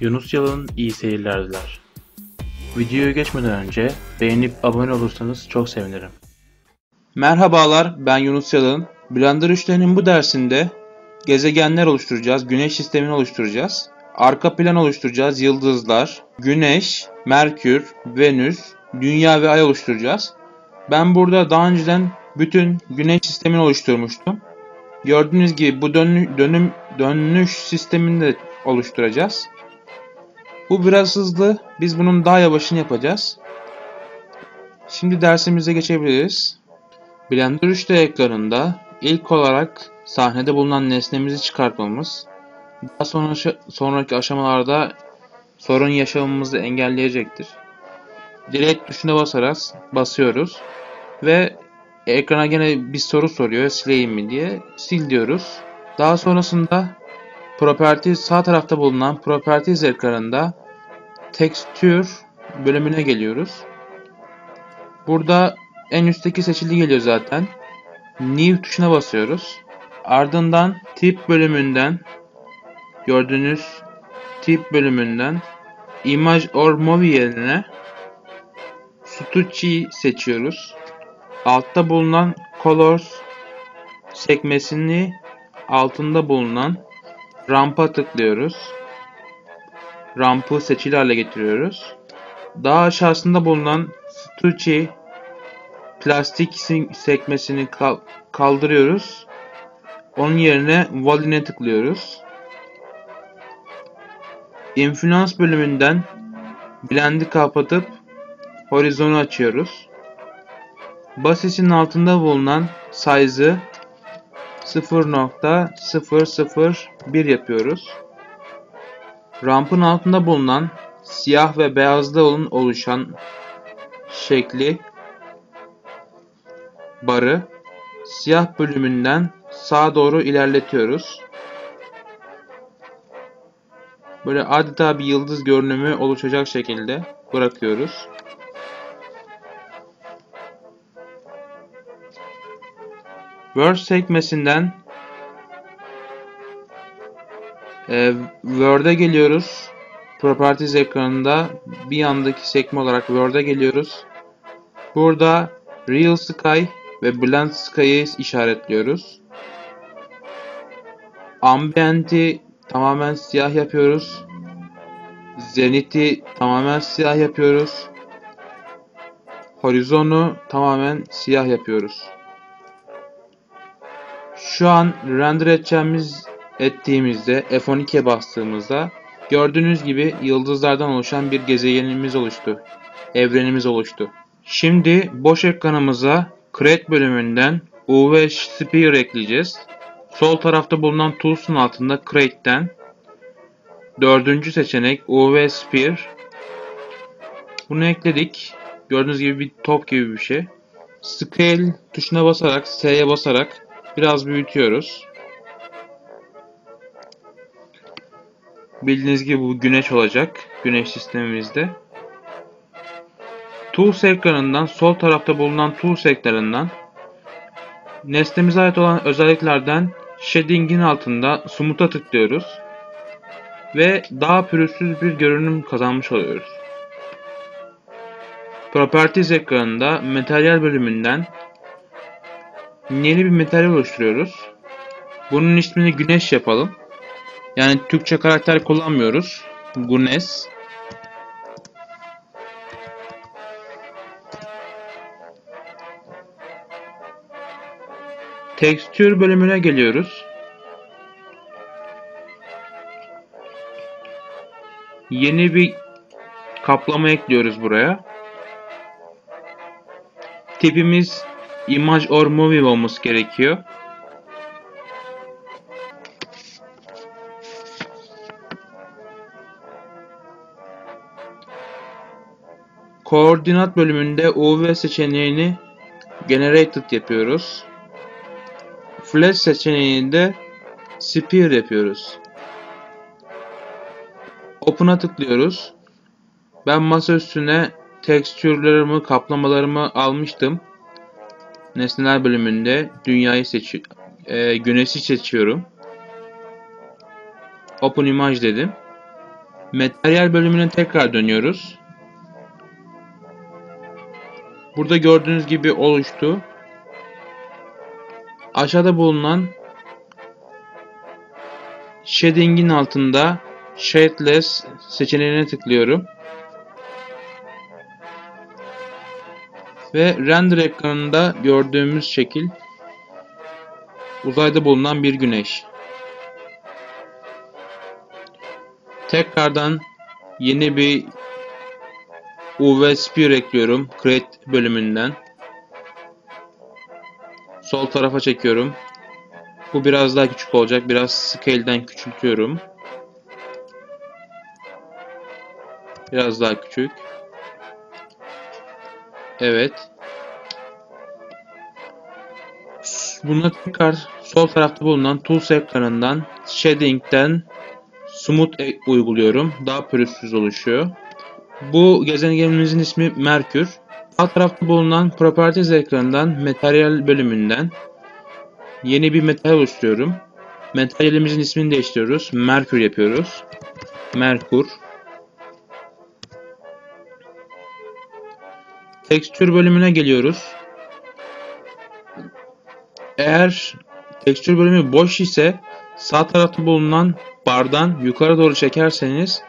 Yunus Yalın iyi seyirler diler. Videoya geçmeden önce beğenip abone olursanız çok sevinirim. Merhabalar, ben Yunus Yalın. Blender 3'lerin bu dersinde gezegenler oluşturacağız, güneş sistemini oluşturacağız. Arka plan oluşturacağız, yıldızlar, güneş, Merkür, Venüs, Dünya ve Ay oluşturacağız. Ben burada daha önceden bütün güneş sistemini oluşturmuştum. Gördüğünüz gibi bu dönü, dönüm dönüş sistemini de oluşturacağız. Bu biraz hızlı. Biz bunun daha yavaşını yapacağız. Şimdi dersimize geçebiliriz. Blender 3D ekranında ilk olarak sahnede bulunan nesnemizi çıkartmamız, daha sonra sonraki aşamalarda sorun yaşamamızı engelleyecektir. Direkt tuşuna basarak basıyoruz ve ekrana gene bir soru soruyor sileyim mi diye sil diyoruz. Daha sonrasında Properties sağ tarafta bulunan Properties ekranında Texture bölümüne geliyoruz. Burada en üstteki seçili geliyor zaten. New tuşuna basıyoruz. Ardından tip bölümünden gördüğünüz tip bölümünden Image or Movie yerine Stucci seçiyoruz. Altta bulunan Colors sekmesini altında bulunan Ramp'a tıklıyoruz. Ramp'ı seçili hale getiriyoruz. Daha aşağısında bulunan Stucci plastik sekmesini kaldırıyoruz. Onun yerine Volume'e tıklıyoruz. Influence bölümünden Blend'i kapatıp Horizon'u açıyoruz. Basis'in altında bulunan size'ı 0.001 yapıyoruz. Rampın altında bulunan siyah ve beyazlı oluşan şekli barı siyah bölümünden sağa doğru ilerletiyoruz. Böyle adeta bir yıldız görünümü oluşacak şekilde bırakıyoruz. Word sekmesinden e, Word'e geliyoruz. Properties ekranında bir yandaki sekme olarak Word'e geliyoruz. Burada Real Sky ve Blend Sky'ı işaretliyoruz. Ambient'i tamamen siyah yapıyoruz. Zenith'i tamamen siyah yapıyoruz. Horizon'u tamamen siyah yapıyoruz. Şu an render edeceğimiz ettiğimizde F12'ye bastığımızda gördüğünüz gibi yıldızlardan oluşan bir gezegenimiz oluştu. Evrenimiz oluştu. Şimdi boş ekranımıza Create bölümünden UV Sphere ekleyeceğiz. Sol tarafta bulunan Tools'un altında Create'den dördüncü seçenek UV Sphere. Bunu ekledik. Gördüğünüz gibi bir top gibi bir şey. Scale tuşuna basarak, S'ye basarak biraz büyütüyoruz. Bildiğiniz gibi bu güneş olacak. Güneş sistemimizde. Tools ekranından sol tarafta bulunan Tools ekranından nesnemize ait olan özelliklerden Shading'in altında Smooth'a tıklıyoruz. Ve daha pürüzsüz bir görünüm kazanmış oluyoruz. Properties ekranında materyal bölümünden yeni bir materyal oluşturuyoruz. Bunun ismini güneş yapalım. Yani Türkçe karakter kullanmıyoruz. Güneş. Tekstür bölümüne geliyoruz. Yeni bir kaplama ekliyoruz buraya. Tipimiz image or movie olması gerekiyor. Koordinat bölümünde UV seçeneğini Generated yapıyoruz. Flash seçeneğinde Sphere yapıyoruz. Open'a tıklıyoruz. Ben masa üstüne tekstürlerimi, kaplamalarımı almıştım. Nesneler bölümünde dünyayı seçi e, güneşi seçiyorum. Open Image dedim. Materyal bölümüne tekrar dönüyoruz. Burada gördüğünüz gibi oluştu. Aşağıda bulunan Shading'in altında Shadeless seçeneğine tıklıyorum. Ve render ekranında gördüğümüz şekil uzayda bulunan bir güneş. Tekrardan yeni bir UV Sphere ekliyorum. Create bölümünden. Sol tarafa çekiyorum. Bu biraz daha küçük olacak. Biraz scale'den küçültüyorum. Biraz daha küçük. Evet. Buna tekrar sol tarafta bulunan Tools ekranından Shading'den Smooth e- uyguluyorum. Daha pürüzsüz oluşuyor. Bu gezegenimizin ismi Merkür. Alt tarafta bulunan Properties ekranından Materyal bölümünden yeni bir metal oluşturuyorum. Materyalimizin ismini değiştiriyoruz. Merkür yapıyoruz. Merkür. Tekstür bölümüne geliyoruz. Eğer tekstür bölümü boş ise sağ tarafta bulunan bardan yukarı doğru çekerseniz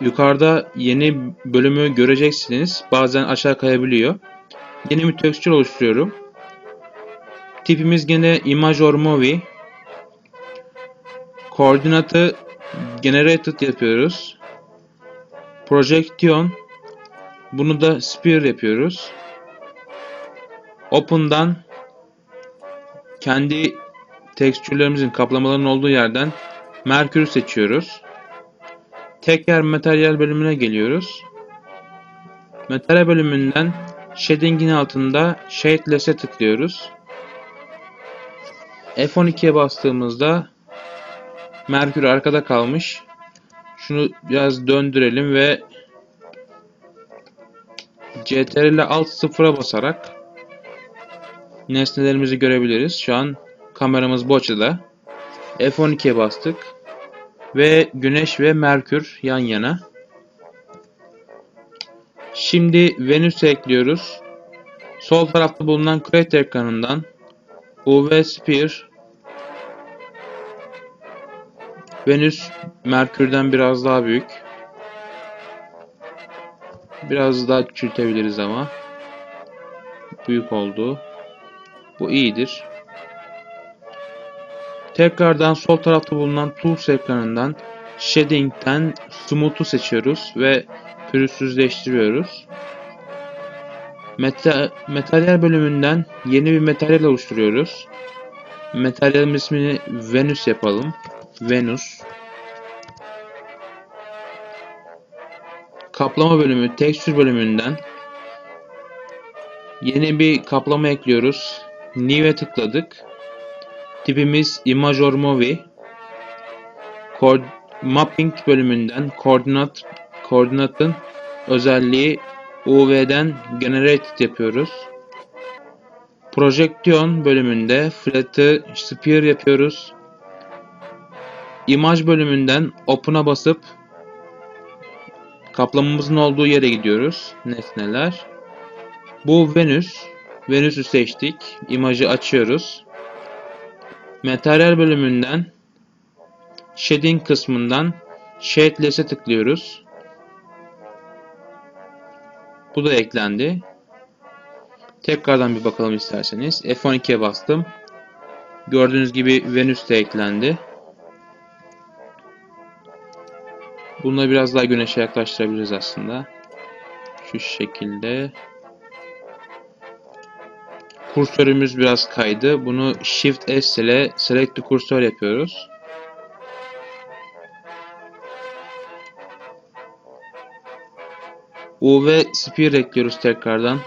yukarıda yeni bölümü göreceksiniz. Bazen aşağı kayabiliyor. Yeni bir tekstür oluşturuyorum. Tipimiz gene image or movie. Koordinatı generated yapıyoruz. Projection bunu da Sphere yapıyoruz. Open'dan kendi tekstürlerimizin kaplamaların olduğu yerden Merkür'ü seçiyoruz. Tekrar materyal bölümüne geliyoruz. Materyal bölümünden Shading'in altında Shadeless'e tıklıyoruz. F12'ye bastığımızda Merkür arkada kalmış. Şunu biraz döndürelim ve CTRL alt sıfıra basarak nesnelerimizi görebiliriz. Şu an kameramız bu açıda. F12'ye bastık. Ve Güneş ve Merkür yan yana. Şimdi Venüs'e ekliyoruz. Sol tarafta bulunan Create ekranından UV Sphere Venüs Merkür'den biraz daha büyük. Biraz daha küçültebiliriz ama. Büyük oldu. Bu iyidir. Tekrardan sol tarafta bulunan Tools ekranından Shading'den Smooth'u seçiyoruz ve pürüzsüzleştiriyoruz. Meta materyal bölümünden yeni bir materyal oluşturuyoruz. Materyalin ismini Venüs yapalım. Venüs. Kaplama bölümü, tekstür bölümünden yeni bir kaplama ekliyoruz. New'e tıkladık. Tipimiz Image or Movie. Koord Mapping bölümünden koordinat koordinatın özelliği UV'den Generated yapıyoruz. Projeksiyon bölümünde Flat'ı Sphere yapıyoruz. Image bölümünden Open'a basıp kaplamamızın olduğu yere gidiyoruz. Nesneler. Bu Venüs. Venüs'ü seçtik. İmajı açıyoruz. Materyal bölümünden Shading kısmından Shadeless'e tıklıyoruz. Bu da eklendi. Tekrardan bir bakalım isterseniz. F12'ye bastım. Gördüğünüz gibi Venüs de eklendi. Bunu biraz daha güneşe yaklaştırabiliriz aslında. Şu şekilde. Kursörümüz biraz kaydı. Bunu Shift S ile Select to Cursor yapıyoruz. UV Sphere ekliyoruz tekrardan.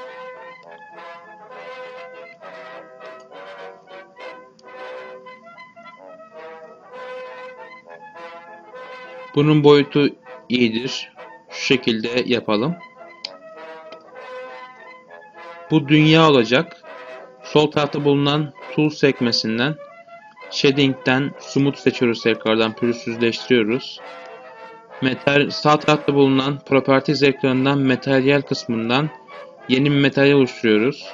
Bunun boyutu iyidir. Şu şekilde yapalım. Bu dünya olacak. Sol tarafta bulunan Tool sekmesinden Shading'den Smooth seçiyoruz tekrardan pürüzsüzleştiriyoruz. Metal, sağ tarafta bulunan Properties ekranından Materyal kısmından yeni bir materyal oluşturuyoruz.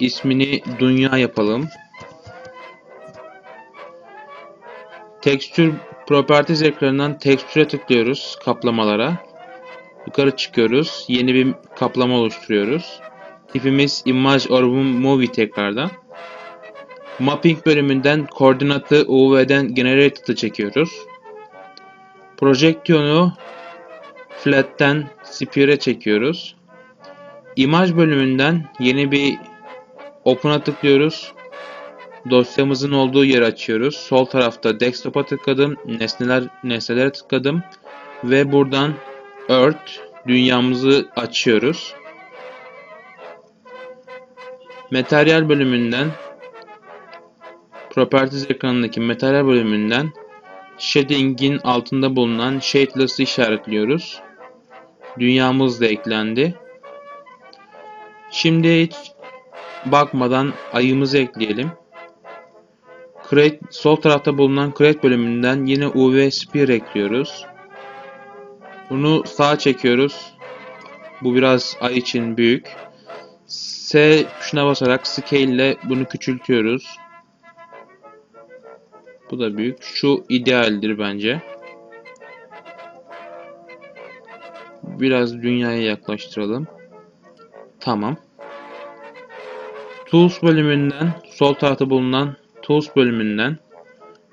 İsmini Dünya yapalım. Texture Properties ekranından Texture'e tıklıyoruz kaplamalara. Yukarı çıkıyoruz. Yeni bir kaplama oluşturuyoruz. Tipimiz Image or Movie tekrardan. Mapping bölümünden koordinatı UV'den Generated'ı çekiyoruz. Projeksiyonu Flat'ten Sphere'e çekiyoruz. Image bölümünden yeni bir Open'a tıklıyoruz. Dosyamızın olduğu yeri açıyoruz. Sol tarafta Desktop'a tıkladım. Nesneler nesnelere tıkladım ve buradan Earth dünyamızı açıyoruz. Materyal bölümünden Properties ekranındaki materyal bölümünden Shading'in altında bulunan Shadeless'ı işaretliyoruz. Dünyamız da eklendi. Şimdi hiç bakmadan ayımızı ekleyelim. Create, sol tarafta bulunan Create bölümünden yine UV Sphere ekliyoruz. Bunu sağa çekiyoruz. Bu biraz ay için büyük. S tuşuna basarak Scale ile bunu küçültüyoruz. Bu da büyük. Şu idealdir bence. Biraz dünyaya yaklaştıralım. Tamam. Tools bölümünden sol tarafta bulunan Tools bölümünden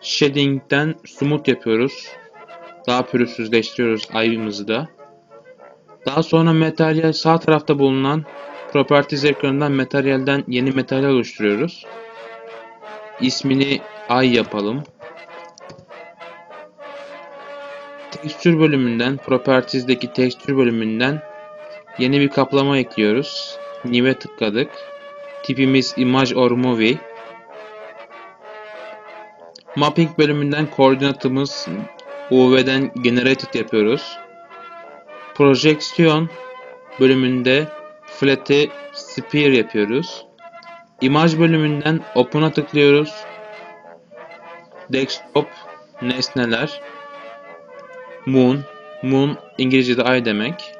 Shading'den Smooth yapıyoruz. Daha pürüzsüzleştiriyoruz ayımızı da. Daha sonra materyal sağ tarafta bulunan Properties ekranından materyalden yeni materyal oluşturuyoruz. İsmini ay yapalım. Tekstür bölümünden, Properties'deki tekstür bölümünden yeni bir kaplama ekliyoruz. New'e tıkladık. Tipimiz Image or Movie. Mapping bölümünden koordinatımız UV'den Generated yapıyoruz. Projeksiyon bölümünde Flat'e Sphere yapıyoruz. Image bölümünden Open'a tıklıyoruz. Desktop, nesneler, Moon, Moon İngilizce'de ay demek.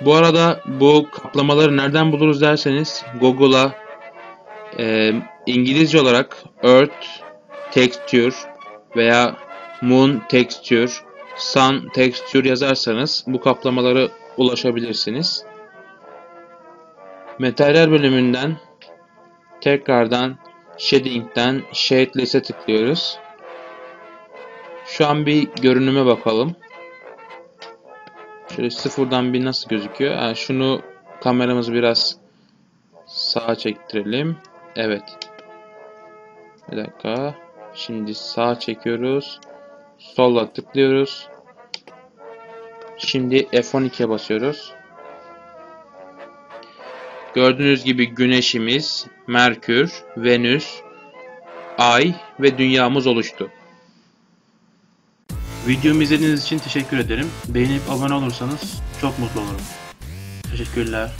Bu arada bu kaplamaları nereden buluruz derseniz Google'a e, İngilizce olarak Earth Texture veya Moon Texture, Sun Texture yazarsanız bu kaplamaları ulaşabilirsiniz. Materyal bölümünden tekrardan Shading'den Shadeless'e tıklıyoruz. Şu an bir görünüme bakalım. Şöyle sıfırdan bir nasıl gözüküyor? Yani şunu kameramızı biraz sağa çektirelim. Evet. Bir dakika. Şimdi sağa çekiyoruz. Sola tıklıyoruz. Şimdi F12'ye basıyoruz. Gördüğünüz gibi Güneşimiz, Merkür, Venüs, Ay ve Dünyamız oluştu. Videomu izlediğiniz için teşekkür ederim. Beğenip abone olursanız çok mutlu olurum. Teşekkürler.